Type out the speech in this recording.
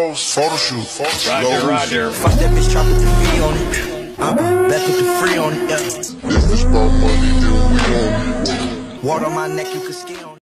Pause. Photo shoot. Photo shoot. Roger, Roger. Fuck that bitch, chop with the V on it. I'm back with the free on it, yeah. If it's about money, then we on it. Water on my neck, you can ski on it.